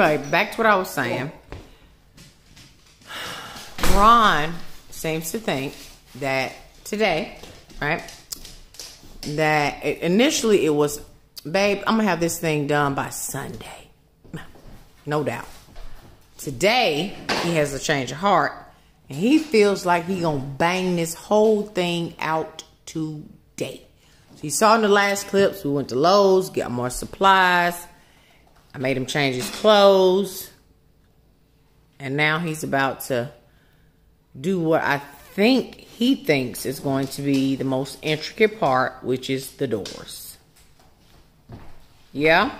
anyway, back to what I was saying. Ron seems to think that today, right? That it, initially it was, babe, I'm gonna have this thing done by Sunday. No doubt. Today he has a change of heart, and he feels like he gonna bang this whole thing out today. So you saw in the last clips, we went to Lowe's, got more supplies. I made him change his clothes. And now he's about to do what I think he thinks is going to be the most intricate part, which is the doors. Yeah?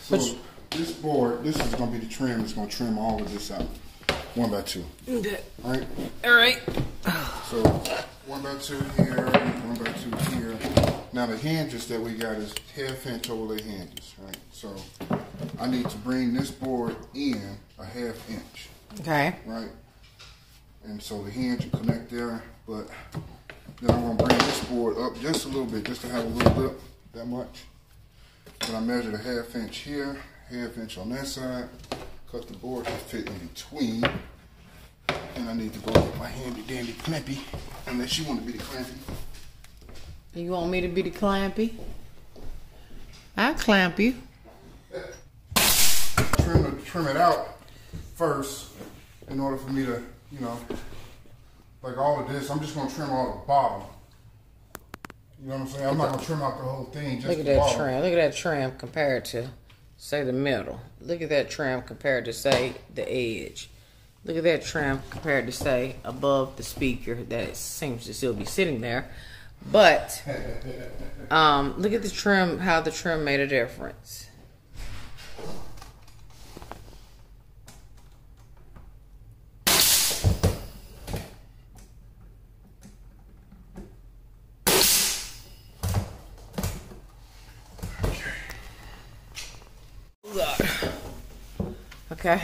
So this board, this is gonna be the trim that's gonna trim all of this out. One by two. Okay. Alright? Alright. So one by two here, one by two here. Now the hinges that we got is half inch overlay hinges, right? So I need to bring this board in a half inch, Okay. right? And so the hinge will connect there, but then I'm gonna bring this board up just a little bit, just to have a little lip, that much. Then I measured a half inch here, half inch on that side, cut the board to fit in between. And I need to go get my handy dandy clampy, unless you want to be the clampy. You want me to be the clampy? I'll clamp you. Trim, the, trim it out first in order for me to, you know, like all of this, I'm just going to trim all the bottom. You know what I'm saying? I'm not going to trim out the whole thing, just Look at the that bottom. trim. Look at that trim compared to, say, the middle. Look at that trim compared to, say, the edge. Look at that trim compared to, say, above the speaker that seems to still be sitting there. But, um, look at the trim, how the trim made a difference. Okay.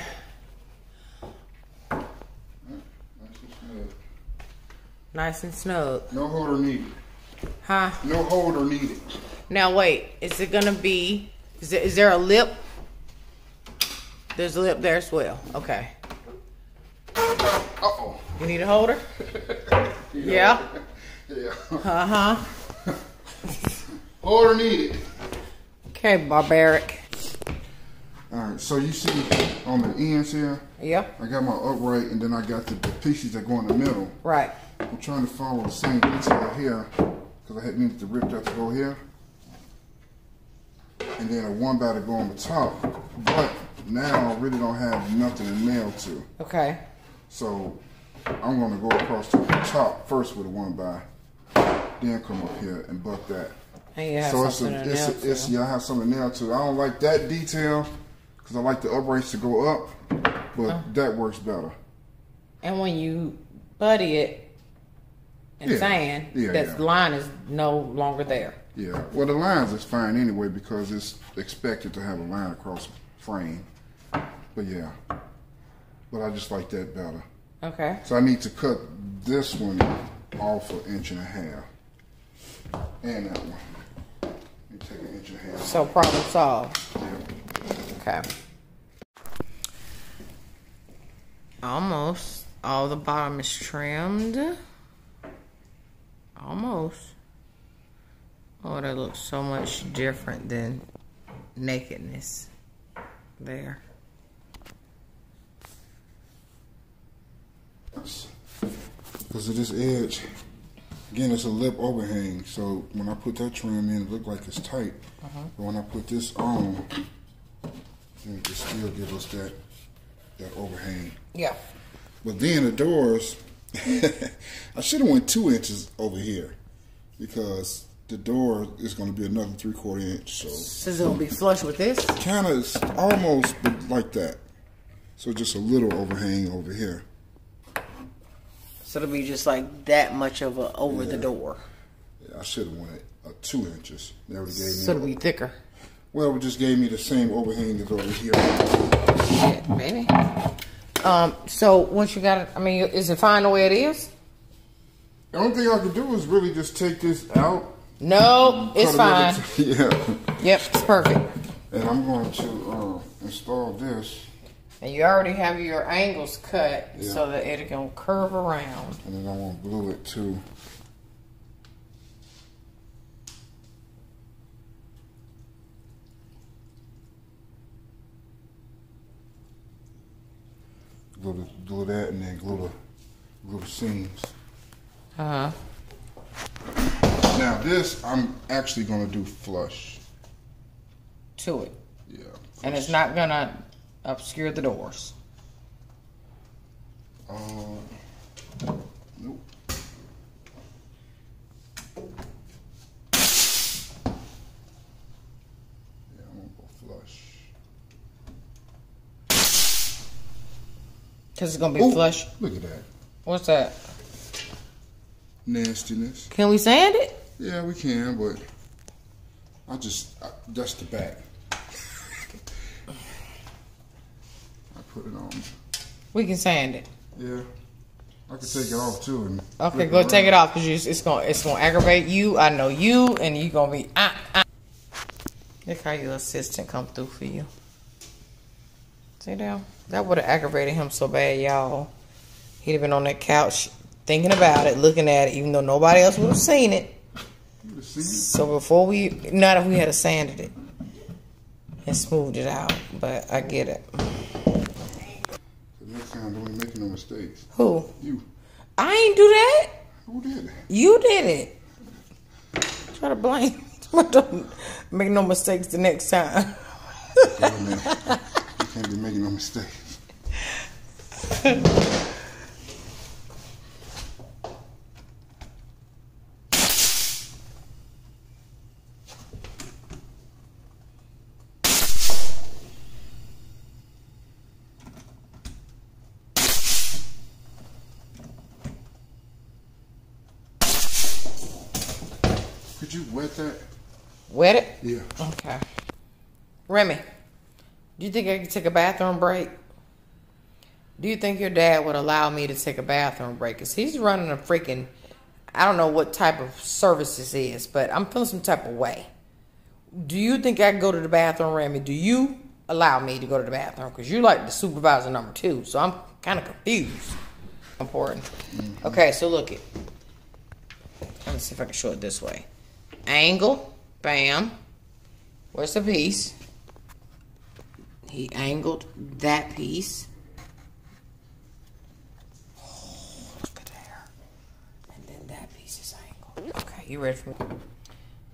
Nice and snug. No holder needed. Huh? No holder needed. Now wait, is it gonna be? Is there, is there a lip? There's a lip there as well. Okay. Uh-oh. You need a holder? Yeah. Yeah. Uh huh. holder needed. Okay, barbaric. All right, so you see on the ends here, Yep. I got my upright and then I got the, the pieces that go in the middle. Right. I'm trying to follow the same detail here because I had needed to rip that to go here. And then a one by to go on the top. But now I really don't have nothing to nail to. Okay. So I'm gonna go across to the top first with a one by, then come up here and butt that. And you have so it's a, it's, a, it's yeah, I have something nail to. I don't like that detail because I like the uprights to go up, but Uh. that works better. And when you buddy it and Yeah. sand, Yeah, that yeah. line is no longer there. Yeah, well, the lines is fine anyway because it's expected to have a line across the frame. But yeah, but I just like that better. Okay. So I need to cut this one off an inch and a half, and that one. Take an inch and a half. So problem solved. Yeah. Okay. Almost. All the bottom is trimmed. Almost. Oh, that looks so much different than nakedness. There. Because of this edge, again, it's a lip overhang. So when I put that trim in, it look like it's tight. Uh-huh. But when I put this on, then it still gives us that that overhang. Yeah. But then the doors, I should have went two inches over here because the door is going to be another three quarter inch. So So it's gonna be flush with this. kind of it's almost like that. So just a little overhang over here. So it'll be just like that much of a over the door. Yeah, I should have went uh, two inches. That would have gave me. So it'll be thicker. well, it just gave me the same overhang as over here. Shit, baby. Um, so once you got it, I mean, is it fine the way it is? The only thing I could do is really just take this out No, it's fine. It yeah. Yep, it's perfect. And I'm going to uh, install this, And you already have your angles cut Yeah. so that it can curve around. and then I want to glue it to. Glue, the, glue that and then glue the, glue the seams. Uh huh. Now this, I'm actually going to do flush. To it. Yeah. And it's not gonna obscure the doors. Uh, nope. Yeah, I'm gonna go flush. Because it's gonna be Ooh, flush. Look at that What's that? nastiness. Can we sand it? Yeah, we can, but I just I, dust the back. I put it on. We can sand it. Yeah, I can take it off too. And Okay, go take it off because it's gonna it's gonna aggravate you. I know you, and you gonna be ah ah. Look how your assistant come through for you. See there? That would have aggravated him so bad, y'all. He'd have been on that couch thinking about it, looking at it, even though nobody else would have seen it. You would've seen it. So before we, not if we had a sanded it and smoothed it out, but I get it. So next time, don't be making no mistakes. Who? You, I ain't do that. who did it? You did it. Try to blame. Don't make no mistakes the next time. Wait a minute. You can't be making no mistakes. Could you wet that? Wet it? Yeah. Okay. Remy, do you think I could take a bathroom break? Do you think your dad would allow me to take a bathroom break? Because he's running a freaking, I don't know what type of service this is, but I'm feeling some type of way. Do you think I can go to the bathroom, Remy? Do you allow me to go to the bathroom? Because you're like the supervisor number two, so I'm kind of confused. Important. Mm-hmm. Okay, so look it. Let me see if I can show it this way. Angle, bam. Where's the piece? He angled that piece. Oh, look at there. And then that piece is angled. Okay, you ready for me?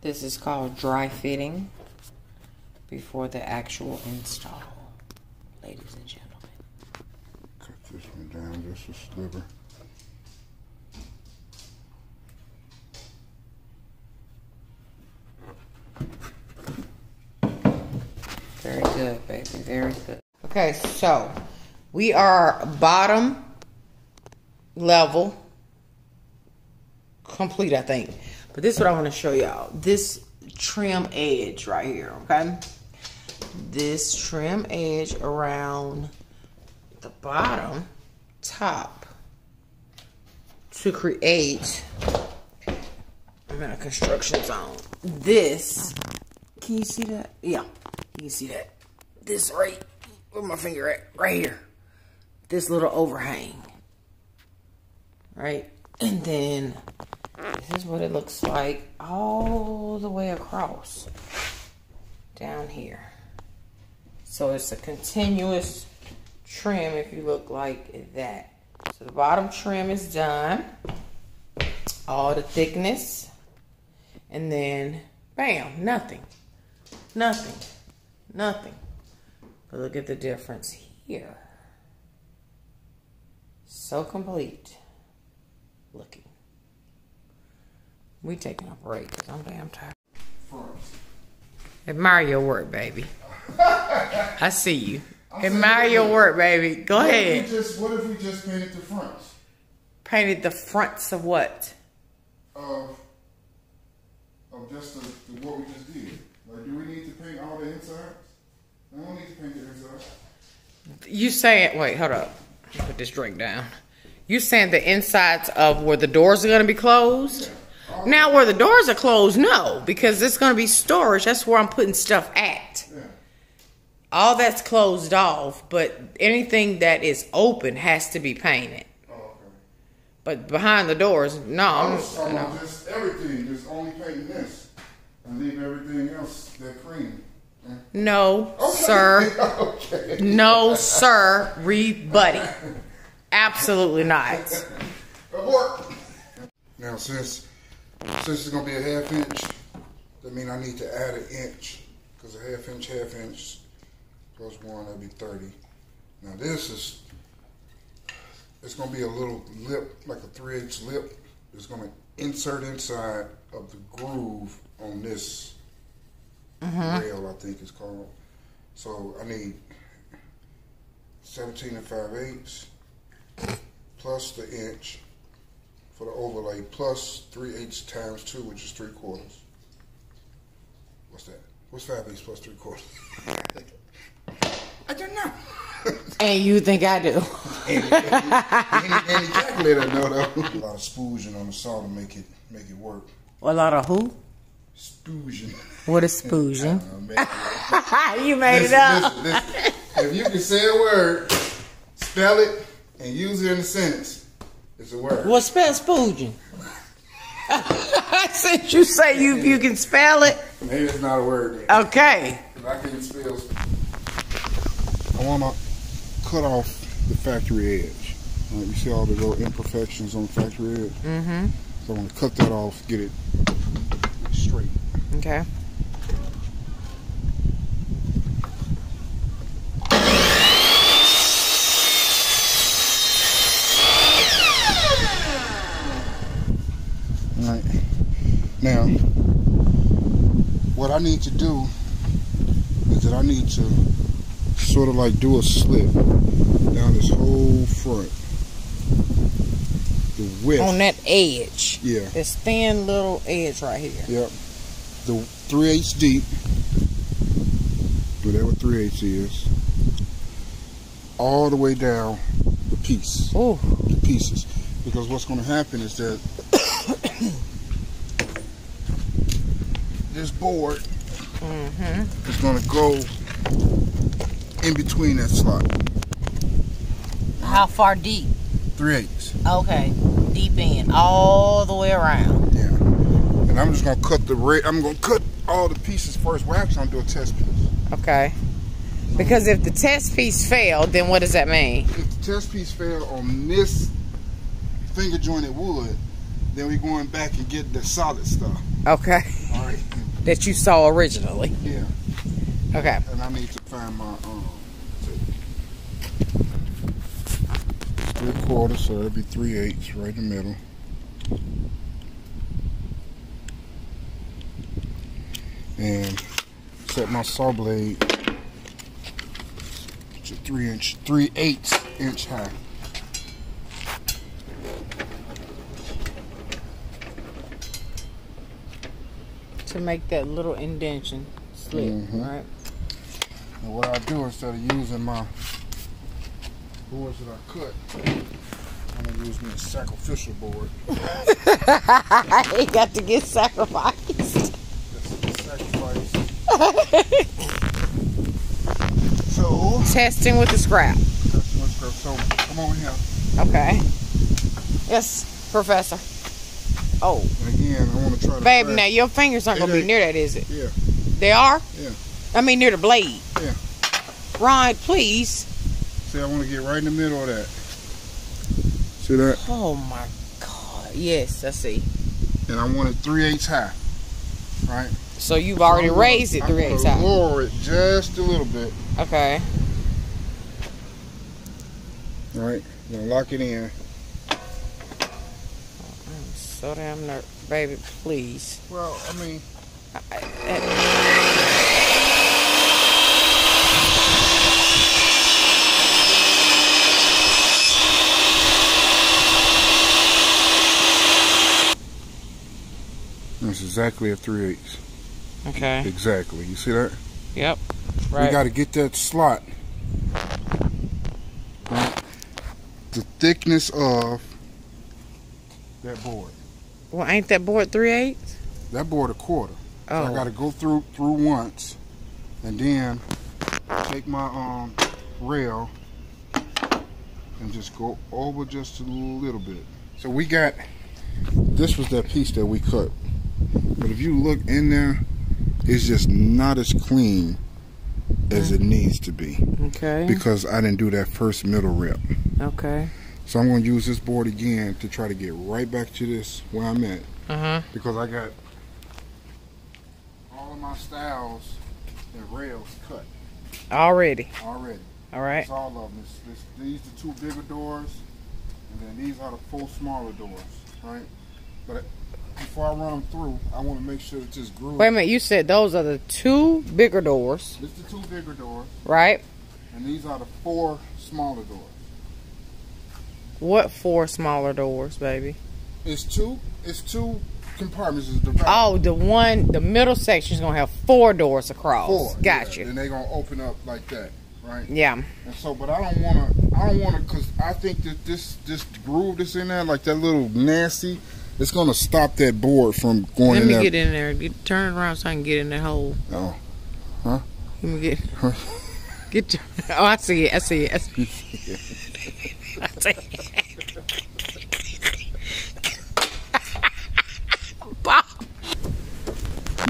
This is called dry fitting before the actual install, ladies and gentlemen. Cut this one down just a sliver. Very good, baby. Very good. Okay, so we are bottom level complete, I think. But this is what I want to show y'all. This trim edge right here, okay? This trim edge around the bottom top to create I'm in a construction zone. This can you see that? Yeah, you can see that. This right, where my finger at? Right here. This little overhang. Right? And then this is what it looks like all the way across down here. So it's a continuous trim if you look like that. So the bottom trim is done. All the thickness. And then, bam, nothing. Nothing. Nothing. But look at the difference here. So complete. Looking. We taking a break because I'm damn tired. Admire your work, baby. I see you. Admire your work, baby. Go What ahead. we just what if we just painted the fronts Painted the fronts of what? of of just the, the what we just did? Like, do we need to paint all the insides? I don't need to paint the inside. You saying? Wait, hold up. Put this drink down. You saying the insides of where the doors are gonna be closed? Now, where the doors are closed, no, because it's going to be storage. That's where I'm putting stuff at. Yeah. All that's closed off, but anything that is open has to be painted. Oh, okay. But behind the doors, no. I'm, was talking no. about just everything, just only painting this and leave everything else that cream. No, Okay. sir. okay. No, sir. Rebuddy. Absolutely not. Now, since since it's gonna be a half inch, that means I need to add an inch because a half inch, half inch plus one, that'd be thirty. Now this is it's gonna be a little lip, like a three eighths lip. It's gonna insert inside of the groove on this Mm-hmm. rail, I think it's called. So I need seventeen and five eighths plus the inch for the overlay plus three eighths times two, which is three quarters. What's that? What's five eighths plus three quarters? I don't know. And you think I do? any, any, any calculator know though. A lot of spoosion on the saw to make it make it work. A lot of who? Spoosion. What is spoosion? Uh, you made it Listen, up. listen, listen. If you can say a word, spell it, and use it in a sentence, it's a word. What spell spoosion? Since you say you you can spell it, Maybe it's not a word. Then. okay. 'Cause I can't spell. I want to cut off the factory edge. All right, you see all the little imperfections on the factory edge? Mm-hmm. So I want to cut that off, get it straight. Okay. All right. Now, what I need to do is that I need to sort of like do a slip down this whole front. The width. On that edge. Yeah. This thin little edge right here. Yep. The three eighths deep. Whatever three eighths is. All the way down the piece. Oh, The pieces. Because what's gonna happen is that this board Mm-hmm. is gonna go in between that slot. How far deep? Three eighths. Okay. Deep in. All the way around. Yeah. And I'm just gonna cut the ra- I'm gonna cut all the pieces first. Well actually I'm gonna do a test piece. Okay. Because if the test piece failed, then what does that mean? if the test piece failed on this finger jointed wood, then we're going back and get the solid stuff. Okay. All right. That you saw originally. Yeah. Okay. And I need to find my um. Three quarters, so that'd be three eighths right in the middle. And set my saw blade to three inch, three eighths inch high. To make that little indention slip, Mhm. right? And what I do instead of using my boards that I cut, I'm gonna use me a sacrificial board. he got to get sacrificed. So Testing with the scrap. that's what's go. So come over here. Okay. Yes, Professor. Oh, And again, I want to try to. baby, track- now your fingers aren't It gonna be near that, is it? Yeah, They are. Yeah. I mean, near the blade. Yeah. Ron, please. See, I want to get right in the middle of that. See that? Oh my God. Yes, I see. And I want it three eighths high. Right. So you've already gonna- raised it three gonna eighths high. Lower it just a little bit. Okay. All right. Gonna lock it in. I'm so damn nervous, baby. Please. Well, I mean. I- I- That's exactly a three eighths. Okay. Exactly. You see that? Yep. Right. We got to get that slot. Right? The thickness of that board. Well, ain't that board three eighths? That board a quarter. Oh. So I got to go through through once, and then take my um rail and just go over just a little bit. So we got this was that piece that we cut, but if you look in there, it's just not as clean as it needs to be Okay. because I didn't do that first middle rip. okay. So I'm going to use this board again to try to get right back to this where I'm at Uh huh. because I got all of my stiles and rails cut Already. already. All right. It's all of them. It's, it's, these the two bigger doors, and then these are the four smaller doors, right? But before I run them through, I want to make sure that this groove. Wait a minute. You said those are the two bigger doors, This the two bigger doors, right? and these are the four smaller doors. What four smaller doors, baby? It's two. It's two compartments. Divided. Oh, the one, the middle section is gonna have four doors across. four. Got yeah, you. And they're gonna open up like that, right? Yeah. And so, but I don't want to. I don't want to, cause I think that this this groove that's in there, like that little nasty, it's gonna stop that board from going Let me get in there. Get, turn around so I can get in that hole. Oh, huh? Let me get. Huh? Get. Your, oh, I see it. I see it. I see it. I see it. Bob.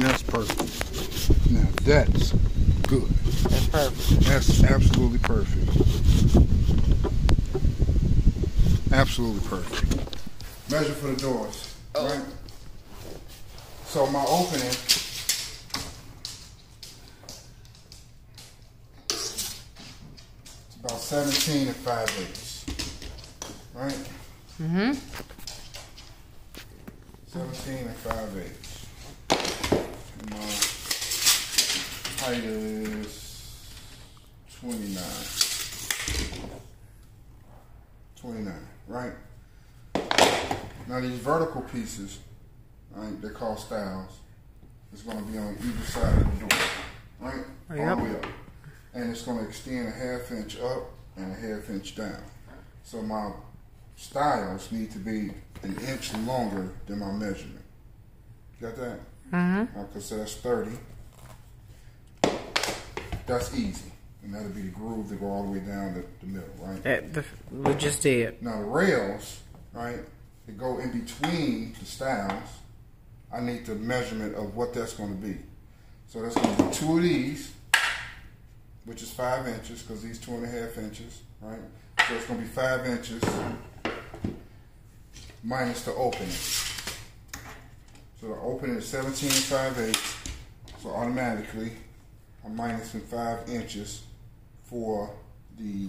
That's perfect. Now that's good. That's perfect. That's absolutely perfect. Absolutely perfect. Measure for the doors, right? So my opening. It's about 17 and 5 eighths. Right? Mm-hmm. 17 and 5 eighths. My height is 29. 29, right? Now these vertical pieces, right, they're called stiles. It's going to be on either side of the door, right? All the way up. And it's going to extend a half inch up and a half inch down. So my stiles need to be an inch longer than my measurement. Got that? Mm-hmm. Okay, so that's 30. That's easy. And that'll be the groove to go all the way down the, the middle, right? That the, we just did. Now the rails, right, that go in between the stiles, I need the measurement of what that's going to be. So that's going to be two of these, which is five inches, because these two and a half inches, right? So it's going to be five inches minus the opening. So the opening is 17 and 5 eighths. So automatically, I'm minusing five inches for the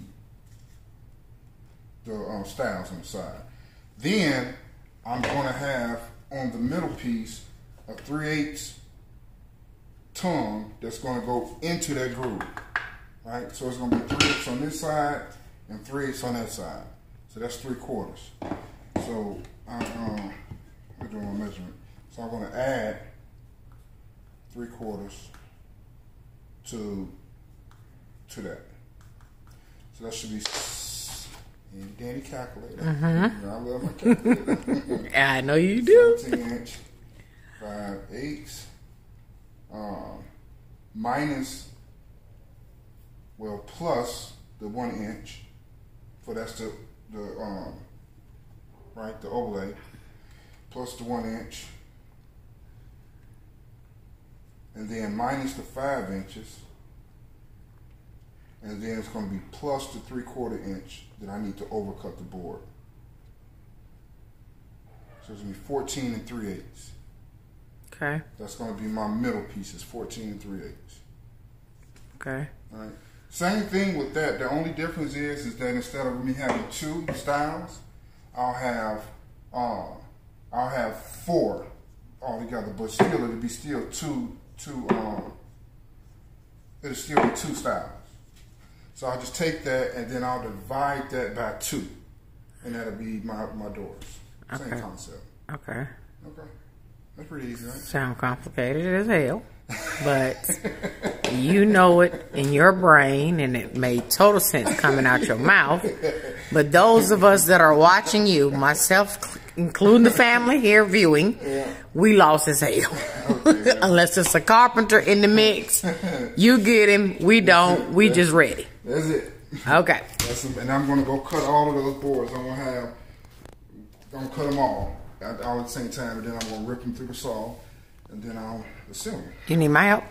the um, stiles on the side. Then I'm going to have on the middle piece a 3 eighths tongue that's going to go into that groove. Right? So it's going to be 3 eighths on this side and 3 eighths on that side. So that's 3 quarters. So I'm, uh, I'm doing my measurement. So I'm going to add 3 quarters to to that. So that should be and Danny calculator. I love my calculator. I know you do. 17 inch, 5 eighths, um, minus, well, plus the 1 inch, for that's the, the um, right, the overlay, plus the 1 inch, and then minus the 5 inches, and then it's going to be plus the 3 quarter inch that I need to overcut the board. So it's gonna be 14 and 3 eighths. Okay. That's gonna be my middle piece pieces, 14 and 3 eighths. Okay. Alright. Same thing with that. The only difference is is that instead of me having two stiles, I'll have um I'll have four altogether, but still it'll be still two two um it'll still be two stiles. So I'll just take that and then I'll divide that by two. And that'll be my, my doors. Same concept. Okay. Okay. That's pretty easy, right? Sound complicated as hell, but you know it in your brain, and it made total sense coming out your mouth. But those of us that are watching you, myself including the family here viewing, we lost his hell. Okay. Unless it's a carpenter in the mix, you get him. We don't. We just ready. That's it. Okay. That's and I'm gonna go cut all of those boards. I'm gonna have, I'm gonna cut them all at, all at the same time, and then I'm gonna rip them through the saw, and then I'll assemble. You need my help?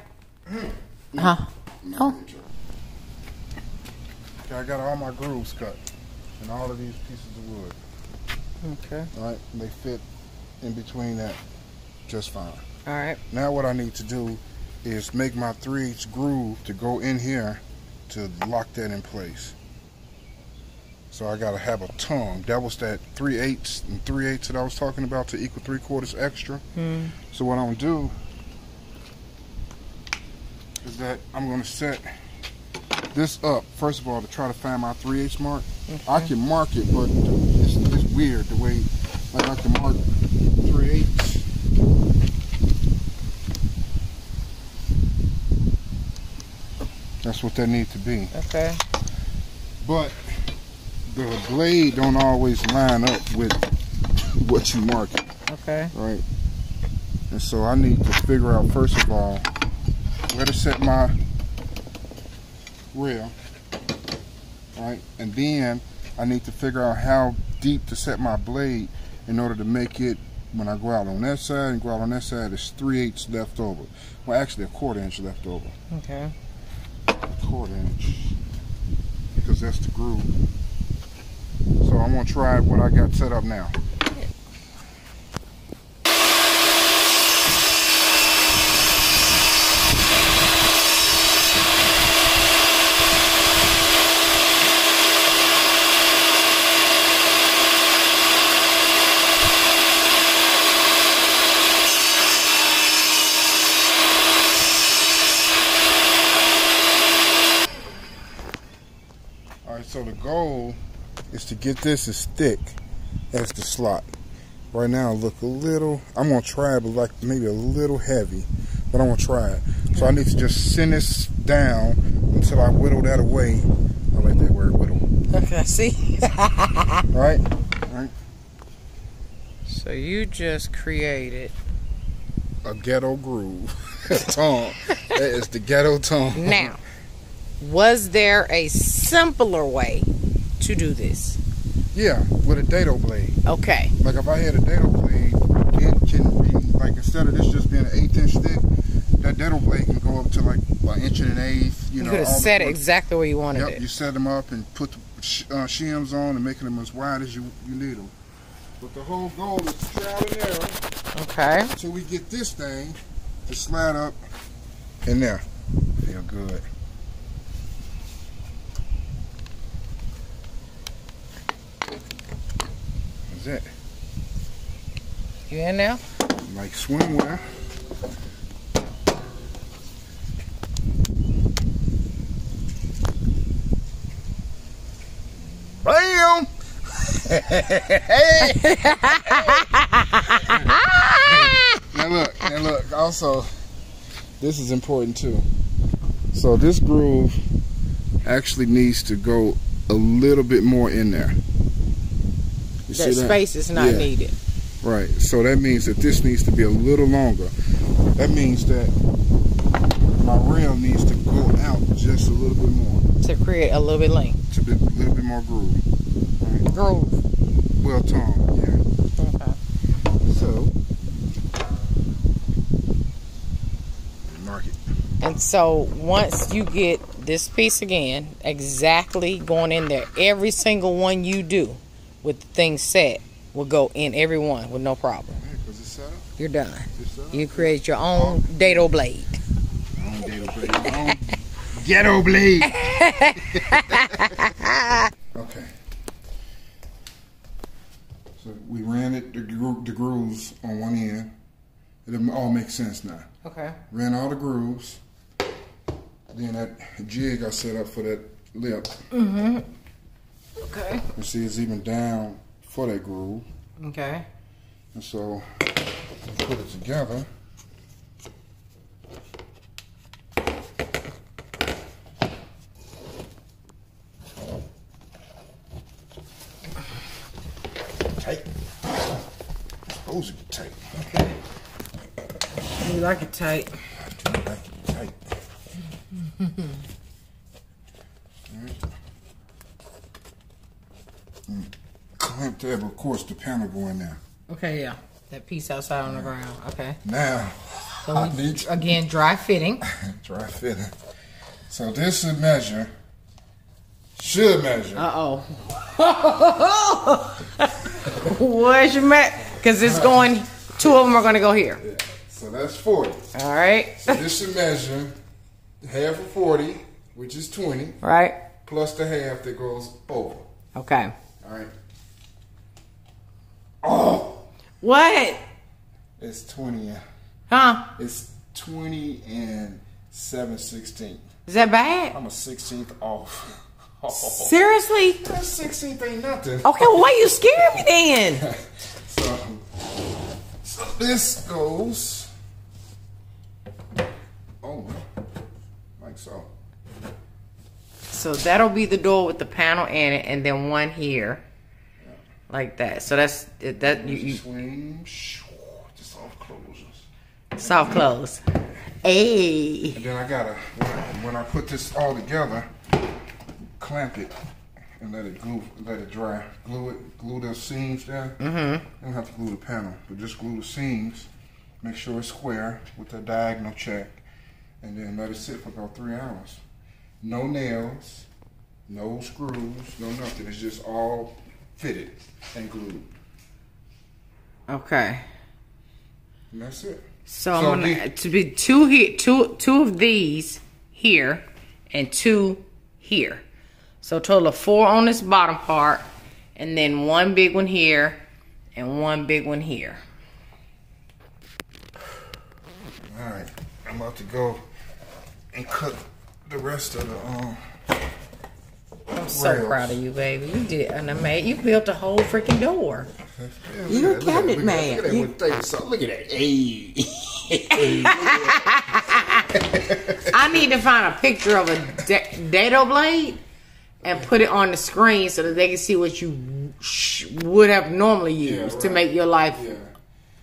Hmm. Huh? No. Okay, I got all my grooves cut, and all of these pieces of wood. Okay. All right, and they fit in between that just fine. All right. Now what I need to do is make my three eighths groove to go in here to lock that in place. So I gotta have a tongue. That was that three eighths and three eighths that I was talking about to equal three quarters extra. Hmm. So what I'm gonna do is that I'm gonna set this up first of all to try to find my three eighths mark. I can mark it, but it's, it's weird the way like I can mark three eighths. That's what they need to be. Okay. But the blade don't always line up with what you mark it, Okay. right? And so I need to figure out first of all where to set my rail, right? And then I need to figure out how deep to set my blade in order to make it when I go out on that side and go out on that side, it's three eighths left over. Well, actually a quarter inch left over. Okay. Quarter inch because that's the groove. So I'm gonna try what I got set up now. All right, so the goal is to get this as thick as the slot. Right now, it look a little. I'm gonna try it, but like maybe a little heavy, but I'm gonna try it. So I need to just send this down until I whittle that away. I like that word, whittle. Okay. See. All right, all right. so you just created A ghetto groove tongue. that is the ghetto tongue. now. Was there a simpler way to do this? Yeah, with a dado blade. Okay. Like if I had a dado blade, it can be like instead of this just being an eighth inch thick, that dado blade can go up to like an inch and an eighth. You, You know, could have set it exactly where you wanted it. Yep, it. you set them up and put the uh, shims on and making them as wide as you, you need them. But the whole goal is to trial and error Okay. So we get this thing to slide up in there. Feel good. It. You in now? Like swimwear. Bam! now look, now look. Also, this is important too. So this groove actually needs to go a little bit more in there. That space is not Yeah. needed. Right. So that means that this needs to be a little longer. That means that my rail needs to go out just a little bit more to create a little bit length. to be a little bit more groove. Groove. Well toned, yeah. Okay. So mark it. And so once you get this piece again, exactly going in there, every single one you do with the thing set will go in every one with no problem. Because it's set up. You're done. It's set up. You create your own dado blade. Own ghetto blade. Own ghetto blade. okay. So we ran it the, gro- the grooves on one end. It all makes sense now. Okay. ran all the grooves. Then that jig I set up for that lip. Mm-hmm. Okay. You see it's even down for that groove. Okay. And so put it together. Tight. supposed to be tight. Okay. You like it tight. I like it tight. Mm. But of course the panel going in there. Okay, yeah. That piece outside on the ground. Okay. Now, So I we, need again, dry fitting. dry fitting. So this should measure, should measure Uh oh. Where's your mat? Because it's going. Two of them are going to go here. Yeah. So that's 40. All right. So this should measure half of 40, which is 20, Right. plus the half that goes over. Okay. All right. Oh, What? it's 20. Huh? It's 20 and 7 16. Is that bad? I'm a 16th off. Oh, Seriously? that 16th ain't nothing. Okay, well, why you scaring me then? So, so this goes. Oh, like so. So that'll be the door with the panel in it, and then one here, like that. So that's that. You, you Swing, off closes. soft close. Hey. And then I gotta, when I, when I put this all together, clamp it and let it glue, let it dry. Glue it, glue the seams there. Mm-hmm. You don't have to glue the panel, but just glue the seams. Make sure it's square with a diagonal check, and then let it sit for about three hours. No nails, no screws, no nothing. It's just all fitted and glued, Okay. and that's it. So, I'm So gonna to be two here, two two of these here, and two here. So total of four on this bottom part, and then one big one here, and one big one here. All right, I'm about to go and cut the rest of the um. I'm so Rails. proud of you, baby. You did an amazing. You built a whole freaking door. You're a that, cabinet look at that, man. Look at that, You- with. So look at that. Hey. I need to find a picture of a da- dado blade and put it on the screen so that they can see what you sh- would have normally used to right. make your life yeah.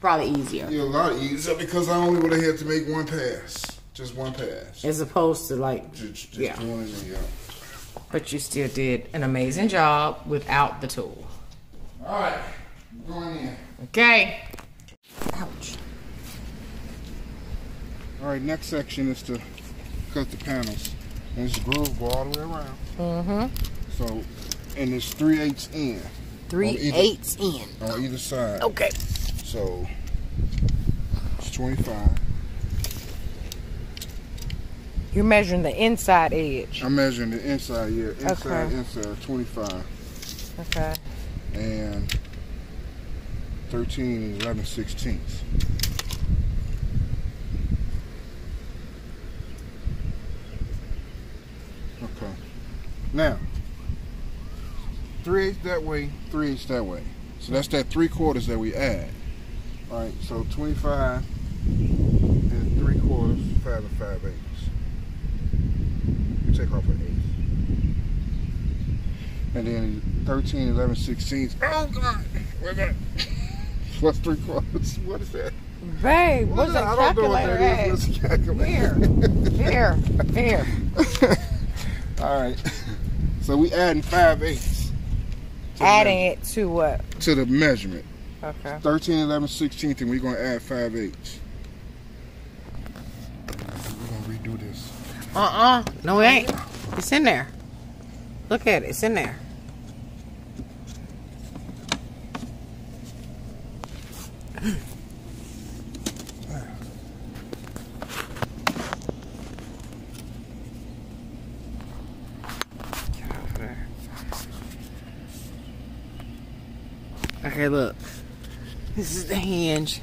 probably easier, Yeah, a lot easier because I only would have had to make one pass. Just one pass. as opposed to like. Just, just Yeah. Doing it, yeah. But you still did an amazing job without the tool. All right, I'm going in. Okay. Ouch. All right, next section is to cut the panels. And this groove go all the way around. Mm-hmm. So, and it's three eighths in 3 either, eighths in. on either side. Okay. So, it's 25. You're measuring the inside edge. I'm measuring the inside, yeah. Inside, Okay. inside, 25. Okay. and 13 and 11 sixteenths. Okay. Now, three eighths that way, three eighths that way. So that's that three quarters that we add. All right, so 25 and three quarters, five and five eighths. Take off an eighth. And then 13, 11, 16. Oh, God. Where's that? Plus three quarters. What is that? Babe, what's that I don't know what calculator that at? What's a calculator? Here, here, here. All right. So we adding five eighths. Adding it to what? To the measurement. Okay. 13, 11, 16, and we're going to add five eighths. We're going to redo this. Uh-uh. No, it ain't. It's in there. Look at it. It's in there. There. Okay, look. This is the hinge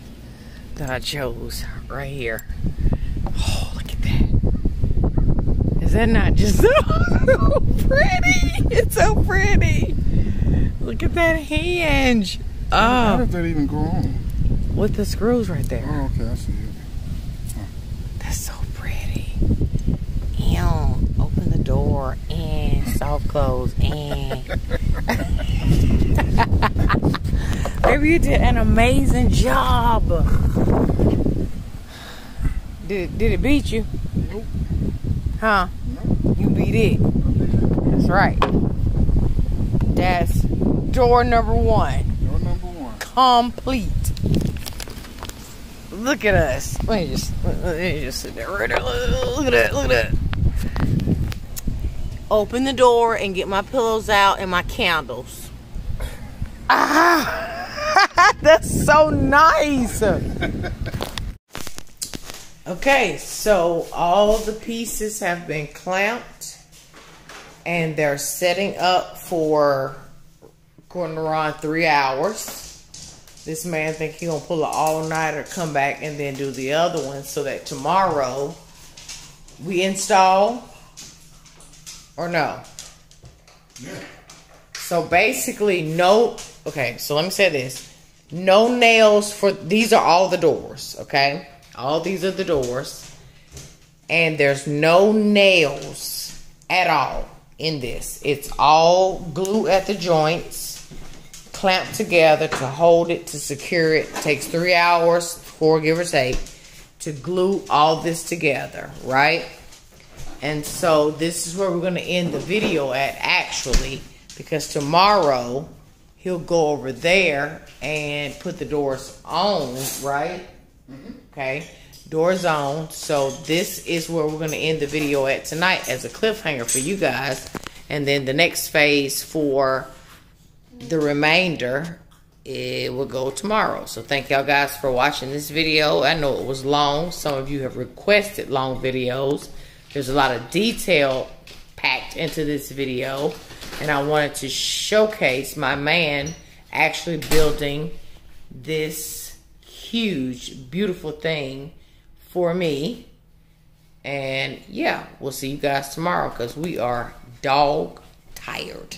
that I chose right here. Oh, look at that. Is that not just so pretty? It's so pretty. Look at that hinge. How Oh, does that even go on? with the screws right there. Oh, okay. I see it. That's so pretty. Ew. Open the door and soft close and. Baby, you did an amazing job. Did, did it beat you? Nope. Huh? Nope. You beat it. That's right. That's door number one. Door number one. Complete. Look at us. Let me just let me just sit there right there. Look at that. Look at that. Open the door and get my pillows out and my candles. Ah, that's so nice. Okay, so all the pieces have been clamped and they're setting up for going around three hours. This man think he gonna pull an all nighter, come back and then do the other one so that tomorrow we install or no. Yeah. So basically, no. Okay, so let me say this: no nails for these are all the doors. Okay, all these are the doors, and there's no nails at all in this. It's all glue at the joints, clamped together to hold it to secure it. takes three hours, four give or take, to glue all this together. Right. And so this is where we're going to end the video at actually because tomorrow he'll go over there and put the doors on, right? Mm-hmm. Okay. Doors on. So this is where we're going to end the video at tonight as a cliffhanger for you guys. And then the next phase for the remainder it will go tomorrow. So thank y'all guys for watching this video. I know it was long. Some of you have requested long videos. There's a lot of detail packed into this video. And I wanted to showcase my man actually building this huge, beautiful thing for me. And yeah, we'll see you guys tomorrow because we are dog tired.